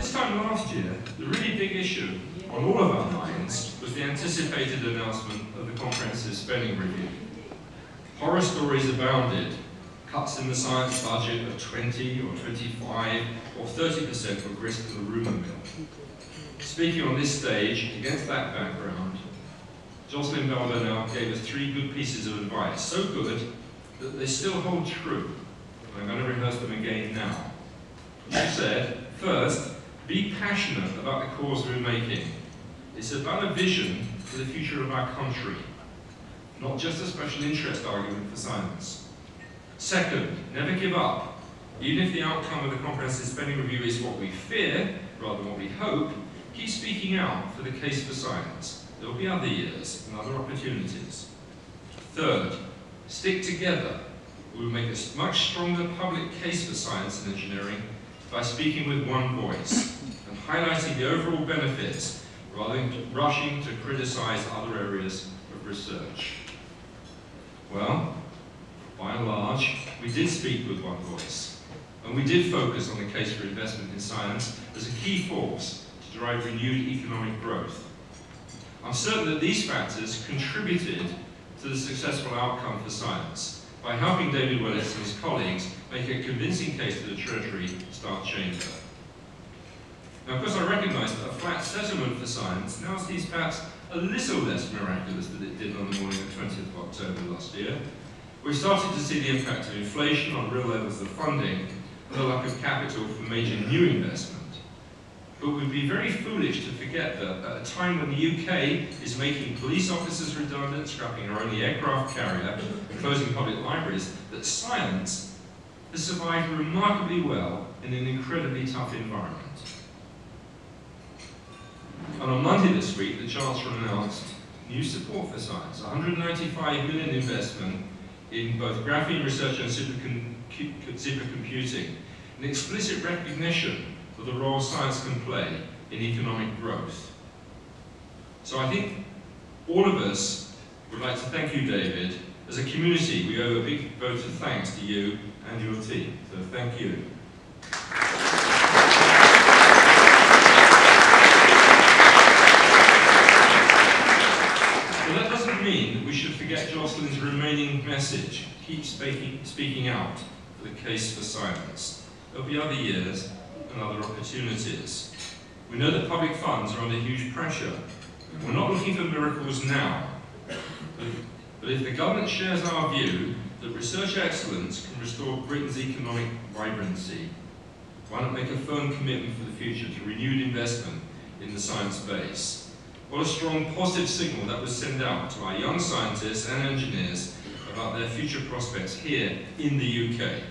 This time last year, the really big issue on all of our minds was the anticipated announcement of the Comprehensive Spending Review. Horror stories abounded. Cuts in the science budget of 20 or 25 or 30% were grist to the rumour mill. Speaking on this stage, against that background, Jocelyn Bell Burnell gave us three good pieces of advice, so good that they still hold true. I'm going to rehearse them again now. She said, first, be passionate about the cause we're making. It's about a vision for the future of our country, not just a special interest argument for science. Second, never give up. Even if the outcome of the comprehensive spending review is what we fear, rather than what we hope, keep speaking out for the case for science. There will be other years and other opportunities. Third, stick together. We will make a much stronger public case for science and engineering by speaking with one voice and highlighting the overall benefits rather than rushing to criticize other areas of research. Well, by and large, we did speak with one voice, and we did focus on the case for investment in science as a key force to drive renewed economic growth. I'm certain that these factors contributed to the successful outcome for science by helping David Willetts and his colleagues make a convincing case to the Treasury Star Chamber. Now, of course, I recognise that a flat settlement for science now seems perhaps a little less miraculous than it did on the morning of 20th of October last year. We're starting to see the impact of inflation on real levels of funding and the lack of capital for major new investment. But we'd be very foolish to forget that at a time when the UK is making police officers redundant, scrapping our only aircraft carrier, and closing public libraries, that science has survived remarkably well in an incredibly tough environment. And on Monday this week, the Chancellor announced new support for science, 195 million investment in both graphene research and supercomputing, an explicit recognition of the role science can play in economic growth. So I think all of us would like to thank you, David. As a community, we owe a big vote of thanks to you and your team. So thank you. But that doesn't mean that we should forget Jocelyn's remaining message. Keep speaking, speaking out for the case for science. There'll be other years and other opportunities. We know that public funds are under huge pressure. We're not looking for miracles now. But if the government shares our view that research excellence can restore Britain's economic vibrancy, why not make a firm commitment for the future to renewed investment in the science base? What a strong positive signal that would send out to our young scientists and engineers about their future prospects here in the UK.